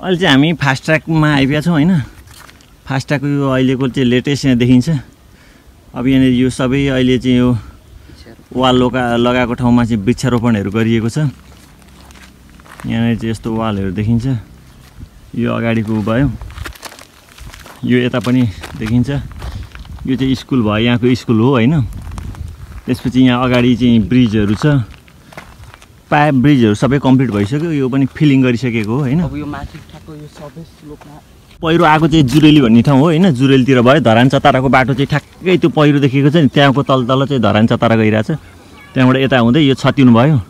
अहिले चाहिँ हामी फास्ट ट्र्याकमा आइपुगेका छौँ होइन। फास्ट ट्र्याकको यो अहिलेको चाहिँ लेटेस्ट यहाँ देखिन्छ। अब यहाँनिर यो सबै अहिले चाहिँ यो वाल लोका लगाएको ठाउँमा चाहिँ वृक्षारोपणहरू गरिएको छ। यहाँनिर चाहिँ यस्तो वालहरू देखिन्छ। यो अगाडिको भयो। यो यता पनि देखिन्छ। यो चाहिँ स्कुल भयो यहाँको स्कुल हो होइन। त्यसपछि यहाँ अगाडि चाहिँ ब्रिजहरू छ। प्रायः ब्रिजहरू सबै कम्प्लिट भइसक्यो यो पनि फिलिङ गरिसकेको हो होइन? अब यो माथि ठ्याक्क यो सबै स्लोपमा। पहिरो आएको चाहिँ जुरेली भन्ने ठाउँ हो होइन? जुरेलीतिर भयो धरान चताराको बाटो चाहिँ ठ्याक्कै त्यो पहिरो देखेको छ नि त्यहाँको तल तल चाहिँ धरान चतारा गइरहेछ। त्यहाँबाट यता हुँदै यो छतिनु भयो।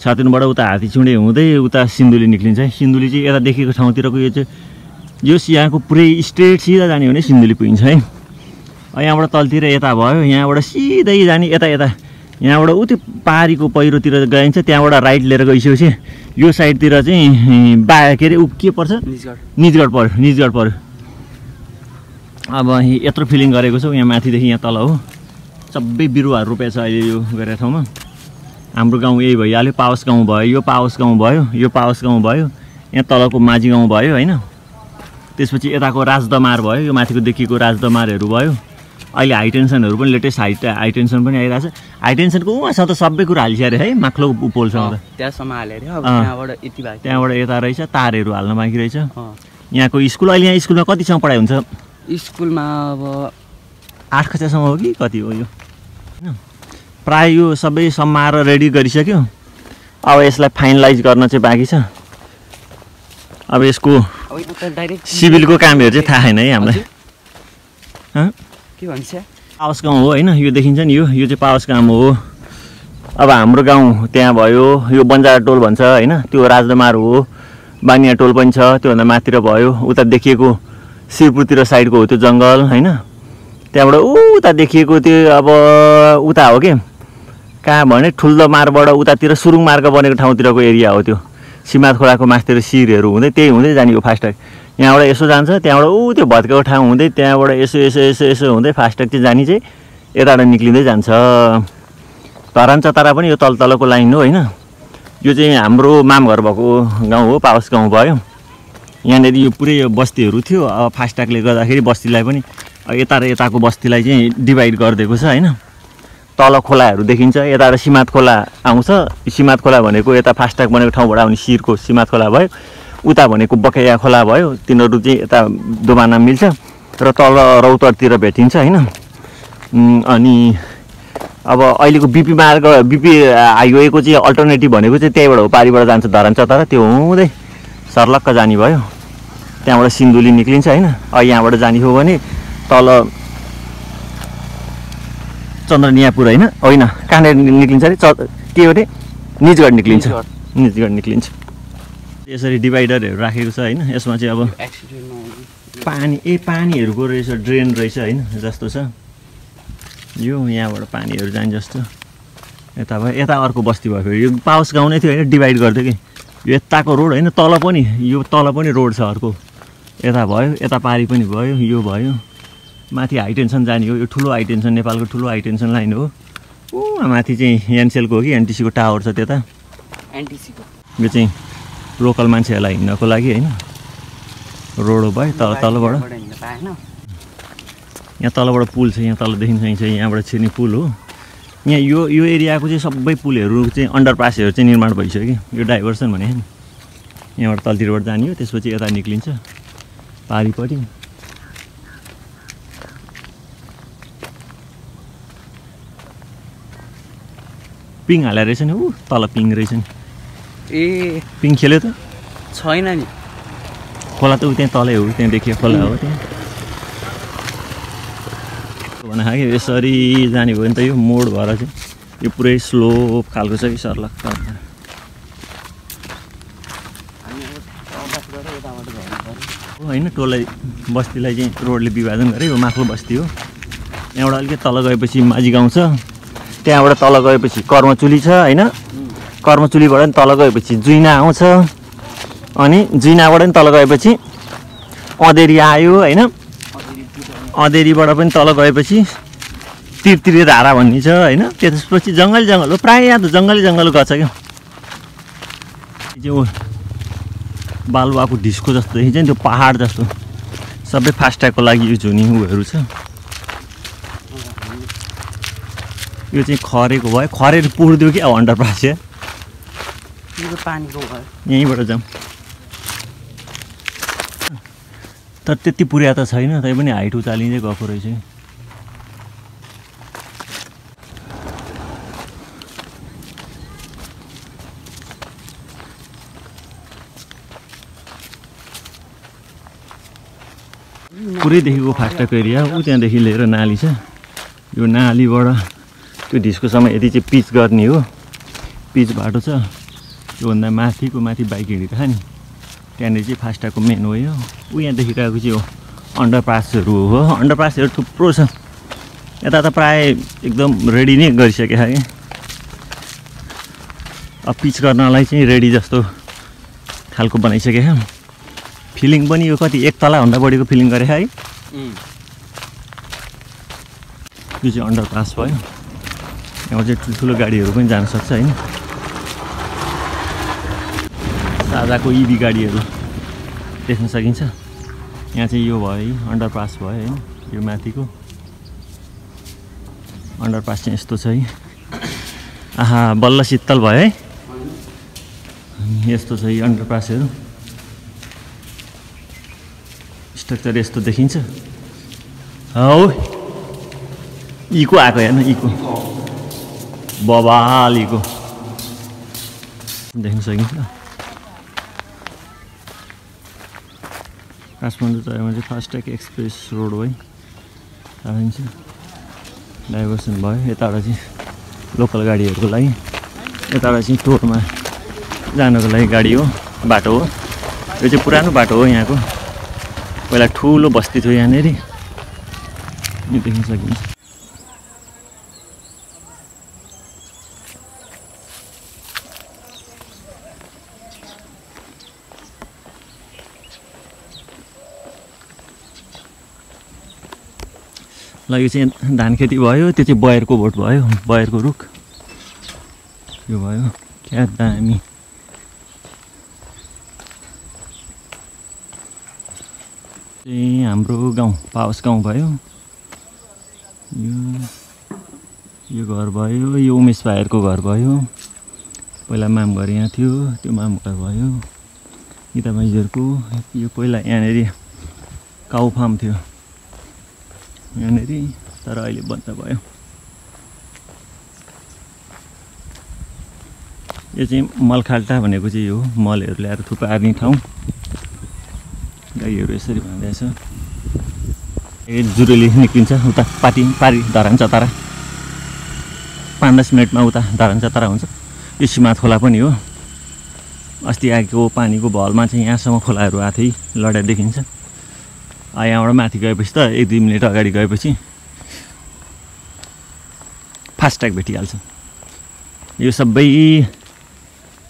छतिनुबाट उता हात्तीचुँडे हुँदै उता सिन्धुली निक्लिन्छ। है सिन्धुली चाहिँ यता देखेको ठाउँतिरको यो चाहिँ यो यहाँको पुरै स्ट्रेट सिधा जाने भने सिन्धुली पुगिन्छ है? यहाँबाट तलतिर यता भयो यहाँबाट सिधै जाने यता यता यहाँबाट उ त्यो पारीको पहिरोतिर गइन्छ त्यहाँबाट राइट लिएर गइसकेपछि यो साइडतिर चाहिँ बा के अरे के पर्छ? निजगढ। निजगढ पऱ्यो निजगढ पऱ्यो अब यत्रो फिलिङ गरेको छौँ यहाँ माथिदेखि यहाँ तल हो। सबै बिरुवाहरू रोपेको छ अहिले यो गरेको ठाउँमा। हाम्रो गाउँ यही भइहाल्यो पावस गाउँ भयो यो पावस गाउँ भयो यो पावस गाउँ भयो यहाँ तलको माझी गाउँ भयो होइन? त्यसपछि यताको राजदमार भयो यो माथिको देखिएको राजदमारहरू भयो। अहिले हाई टेन्सनहरू पनि लेटेस्ट हाई हाई टेन्सन पनि आइरहेको छ हाई टेन्सनको उहाँसँग त सबै कुरा हालिसक्यो अरे है माक्लो पोलसँग त। त्यहाँसम्म अँ। त्यहाँबाट यति भएको त्यहाँबाट यता रहेछ तारहरू हाल्न बाँकी रहेछ। यहाँको स्कुल अहिले यहाँ स्कुलमा कतिसम्म पढाइ हुन्छ? स्कुलमा अब आठ कक्षासम्म हो कि कति हो यो? प्रायः यो सबै सम्माएर रेडी गरिसक्यो। अब यसलाई फाइनलाइज गर्न चाहिँ बाँकी छ। अब यसको सिभिलको कामहरू चाहिँ थाहा छैन है हामीलाई? के भन्छ? पावस गाउँ हो होइन? यो देखिन्छ नि यो। यो चाहिँ पावस गाउँ हो। अब हाम्रो गाउँ त्यहाँ भयो। यो बन्जारा टोल भन्छ होइन? त्यो राजदमार हो। बानिया टोल पनि छ। त्योभन्दा माथितिर भयो। उता देखिएको शिरपुरतिर साइडको हो त्यो जङ्गल होइन? त्यहाँबाट उता देखिएको त्यो अब उता हो कि? कहाँ भने ठुलो मारबाट उतातिर सुरुङ मार्ग बनेको ठाउँतिरको एरिया हो त्यो। सिमात खोलाको माथितिर शिरहरू हुँदै त्यही हुँदै जाने हो फास्ट्याग यहाँबाट यसो जान्छ त्यहाँबाट ऊ त्यो भत्काएको ठाउँ हुँदै त्यहाँबाट यसो यसो यसो यसो हुँदै फास्ट्याग चाहिँ जाने चाहिँ यताबाट निक्लिँदै जान्छ। धरान चतारा पनि यो तल तलको लाइन हो होइन? यो चाहिँ हाम्रो मामघर भएको गाउँ हो पावस गाउँ भयो। यहाँनिर यो पुरै यो बस्तीहरू थियो। अब फास्ट्यागले गर्दाखेरि बस्तीलाई पनि यता र यताको बस्तीलाई चाहिँ डिभाइड गरिदिएको छ होइन? तल खोलाहरू देखिन्छ यताबाट सिमात खोला आउँछ। सिमात खोला भनेको यता फास्ट्याग बनेको ठाउँबाट आउने शिरको सिमात खोला भयो। उता भनेको बकैया खोला भयो तिनीहरू चाहिँ यता दोमाना मिल्छ र तल रौतरतिर भेटिन्छ होइन। अनि अब अहिलेको बिपी मार्ग बिपी हाइवेको चाहिँ अल्टरनेटिभ भनेको चाहिँ त्यहीबाट हो पारिबाट जान्छ धरान चतरा त्यो हुँदै सर्लक्क जाने भयो। त्यहाँबाट सिन्धुली निक्लिन्छ होइन। यहाँबाट जाने हो भने तल चन्द्रनियापुर होइन। होइन कहाँनिर निक्लिन्छ अरे? च के अरे? निजगढ निक्लिन्छ। निजगढ निक्लिन्छ। यसरी डिभाइडरहरू राखेको छ होइन? यसमा चाहिँ अब पानी ए पानीहरूको रहेछ ड्रेन रहेछ होइन जस्तो छ। यो यहाँबाट पानीहरू जाने जस्तो। यता भयो यता अर्को बस्ती भयो फेरि। यो पावस गाउँ नै थियो होइन डिभाइड गर्थ्यो कि। यो यताको रोड होइन तल पनि यो तल पनि रोड छ अर्को। यता भयो यता पारि पनि भयो यो भयो। माथि हाई टेन्सन जाने हो। यो ठुलो हाई टेन्सन नेपालको ठुलो हाई टेन्सन लाइन हो। ऊ माथि चाहिँ एनसेलको हो कि एनटिसीको टावर छ त्यता। एनटिसीको। यो चाहिँ लोकल मान्छेहरूलाई हिँड्नको लागि होइन? रोड भयो तल तलबाट। यहाँ तलबाट पुल छ यहाँ तल देखिन्छ यहाँ चाहिँ यहाँबाट छिर्ने पुल हो। यहाँ यो यो एरियाको चाहिँ सबै पुलहरू चाहिँ अन्डरपासहरू चाहिँ निर्माण भइसक्यो कि? यो डाइभर्सन भने नि यहाँबाट तलतिरबाट जाने हो त्यसपछि यता निक्लिन्छ। पारिपट्टि। पिङ हालेर रहेछ नि ऊ तल पिङ रहेछ नि। ए। पिङ खेल्यो त? छैन नि। खोला त ऊ त्यहाँ तलै हो त्यहाँ देखियो खोला हो त्यहाँ भने खायो यसरी जाने भयो भने त यो मोड भएर चाहिँ। यो पुरै स्लोप खालको छ कि सर्लक्क होइन टोललाई बस्तीलाई चाहिँ रोडले विभाजन गरे यो माथिल्लो बस्ती हो। यहाँबाट अलिकति तल गएपछि माझी गाउँ छ। त्यहाँबाट तल गएपछि कर्मचुली छ होइन। कर्मचुलीबाट पनि तल गएपछि जुइना आउँछ। अनि जुइनाबाट पनि तल गएपछि अँधेरी आयो होइन? अँधेरीबाट पनि तल गएपछि तिरतिरे धारा भन्ने छ होइन? त्यसपछि जङ्गली जङ्गल हो प्रायः त जङ्गली जङ्गल गएको छ क्या। यो चाहिँ ऊ बालुवाको ढिस्को जस्तो देखिन्छ नि त्यो पहाड जस्तो। सबै फास्ट्यागको लागि युज हुने उयोहरू छ। यो चाहिँ खरेको भयो। खरेर पुर्दियो कि अब अन्डरपास या पानीको भयो यहीँबाट जाउँ तर त्यति पुर्या त छैन तै पनि हाइट उचालिँदै गएको रहेछ। पुरैदेखिको फास्टको एरिया ऊ त्यहाँदेखि लिएर नाली छ यो नालीबाट त्यो ढिस्कोसम्म यति चाहिँ पिच गर्ने हो पिच बाटो छ त्योभन्दा माथिको माथि बाइक हिँडेको छ नि। त्यहाँनिर चाहिँ फास्टाको मेन हो यो। ऊ यहाँ देखिरहेको चाहिँ हो अन्डरपासहरू हो। अन्डरपासहरू थुप्रो छ। यता त प्रायः एकदम रेडी नै गरिसकेको छ कि। अब पिच गर्नलाई चाहिँ रेडी जस्तो खालको बनाइसकेको छ। फिलिङ पनि यो कति एक तलाभन्दा बढीको फिलिङ गरे है. यो चाहिँ अन्डरपास भयो। यहाँ चाहिँ ठुल्ठुलो गाडीहरू पनि जान सक्छ होइन सादाको इभी गाडीहरू देख्न सकिन्छ। यहाँ चाहिँ यो भयो है अन्डरपास भयो होइन यो माथिको। अन्डरपास चाहिँ यस्तो छ है। आहा बल्ल शीतल भयो है। यस्तो छ यो अन्डरपासहरू स्ट्रक्चर यस्तो देखिन्छ। हौ। इको आएको हेर्न इको बबाल इको देख्न सकिन्छ। काठमाडौँ चाहिँ चाहिँ फास्ट्याग एक्सप्रेस रोड है थाहा हुन्छ डाइभर्सन भयो। यताबाट चाहिँ लोकल गाडीहरूको लागि यताबाट चाहिँ टोलमा जानको लागि गाडी हो बाटो हो। यो चाहिँ पुरानो बाटो हो यहाँको। पहिला ठुलो बस्ती थियो यहाँनिर। यो देख्न सकिन्छ। ल यो चाहिँ धान खेती भयो त्यो चाहिँ बयरको भोट भयो बयरको रुख। यो भयो क्या दामी। चाहिँ हाम्रो गाउँ पावस गाउँ भयो। यो यो घर भयो यो उमेश भाइहरूको घर भयो। पहिला माम घर यहाँ थियो त्यो माम घर भयो। गीता माइजहरूको यो पहिला यहाँनिर काउ फार्म थियो। यहाँनिर तर अहिले बन्द भयो यो चाहिँ मलखाल्टा भनेको चाहिँ यो मलहरू ल्याएर थुपार्ने ठाउँ गाईहरू यसरी भाँदैछ ए जुरेली निक्लिन्छ उता पाटी पारी धरान चतारा पाँच दस मिनटमा उता धरान चतारा हुन्छ यो सिमात खोला पनि हो अस्ति आएको पानीको भलमा चाहिँ यहाँसम्म खोलाहरू आएको थियो लडाइ देखिन्छ यहाँबाट माथि गएपछि त एक दुई मिनट अगाडि गएपछि फास्ट्याग भेटिहाल्छ। यो सबै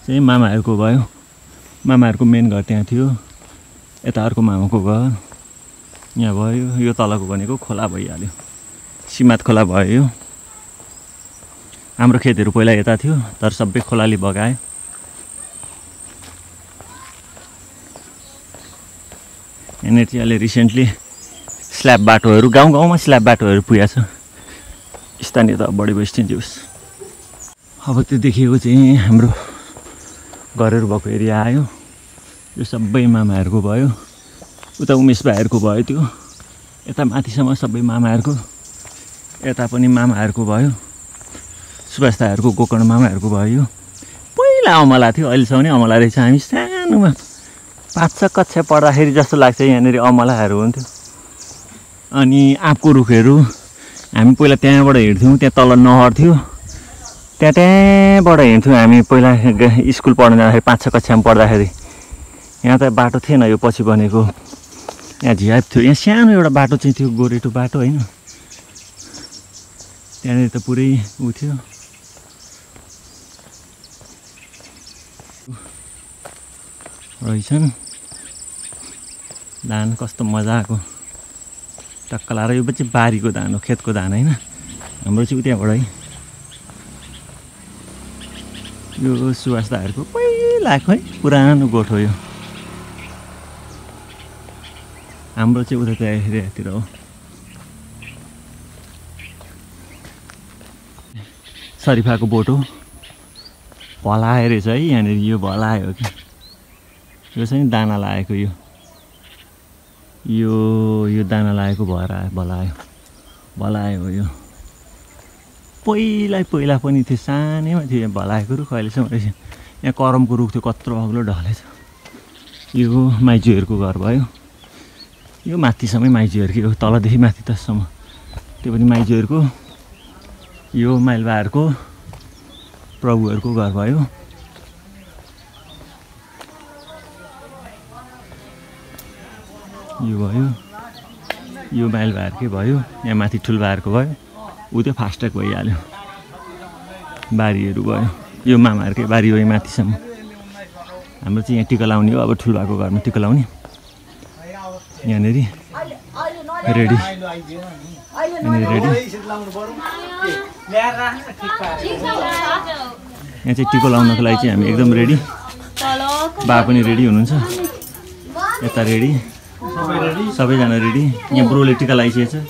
चाहिँ मामाहरूको भयो मामाहरूको मेन घर त्यहाँ थियो। यता अर्को मामाको घर। यहाँ भयो। यो तलको भनेको खोला भइहाल्यो। सिमात खोला भयो। हाम्रो खेतहरू पहिला यता थियो। तर सबै खोलाले बगायो यहाँनिर चाहिँ अहिले रिसेन्टली स्ल्याब बाटोहरू गाउँ गाउँमा स्ल्याब बाटोहरू पुगेको छ। स्थानीय त बढी बेस्ट दियोस् अब त्यो देखिएको चाहिँ हाम्रो घरहरू भएको एरिया आयो। यो सबै मामाहरूको भयो। उता उमेश भाइहरूको भयो त्यो। यता माथिसम्म सबै मामाहरूको। यता पनि मामाहरूको भयो। सुभाष दाहरूको गोकर्ण मामाहरूको भयो। पहिला अमला थियो अहिलेसम्म नै अमला रहेछ। हामी सानोमा पाँच छ कक्षा पढ्दाखेरि जस्तो लाग्छ यहाँनिर अमलाहरू हुन्थ्यो। अनि आँपको रुखहरू हामी पहिला त्यहाँबाट हिँड्थ्यौँ त्यहाँ तल नहर थियो। त्यहाँ त्यहाँबाट हिँड्थ्यौँ हामी पहिला स्कुल पढ्न जाँदाखेरि पाँच छ कक्षामा पढ्दाखेरि। यहाँ त बाटो थिएन यो पछि बनेको यहाँ झियाप थियो। यहाँ सानो एउटा बाटो चाहिँ थियो गोरेटो बाटो होइन। त्यहाँनिर त पुरै उ थियो। रहेछन्। धान कस्तो मजाको। टक्क लाएर यो चाहिँ बारीको धान हो खेतको धान होइन। हाम्रो चाहिँ उताबाट है। यो सुवास दाहरूको पहिलाको है पुरानो गोठ हो यो। हाम्रो चाहिँ उता एरियातिर हो। सरिफाको बोटो भलायो रहेछ है यहाँनिर यो भलायो कि। यो चाहिँ दाना लागेको यो। यो यो दाना लागेको भएर आयो भलायो भलायो यो। पहिला पहिला पनि थियो सानैमा थियो। यहाँ भलाएको रुख अहिलेसम्म रहेछ? यहाँ करमको रुख थियो कत्रो अग्लो ढलेछ। यो माइजूहरूको घर भयो। यो माथिसम्मै माइजूहरूकै हो तलदेखि माथि तसम्म त्यो पनि माइजूहरूको यो माइलबाहरूको प्रभुहरूको घर भयो। यो भयो। यो माइलबारकै भयो यहाँ माथि ठुलबारको भयो। ऊ त्यो फास्ट्याग भइहाल्यो। बारीहरू भयो। यो मामाहरूकै बारी हो यहाँ माथिसम्म। हाम्रो चाहिँ यहाँ टिका लाउने हो अब ठुलबाको घरमा टिका लाउने। यहाँनिर। रेडी। यहाँनिर रेडी। यहाँ चाहिँ टिको लाउनको लागि चाहिँ हामी एकदम रेडी। बा पनि रेडी हुनुहुन्छ। यता रेडी। सबैजना रेडी यहाँ ब्रोले टिका लगाइसकेको छ।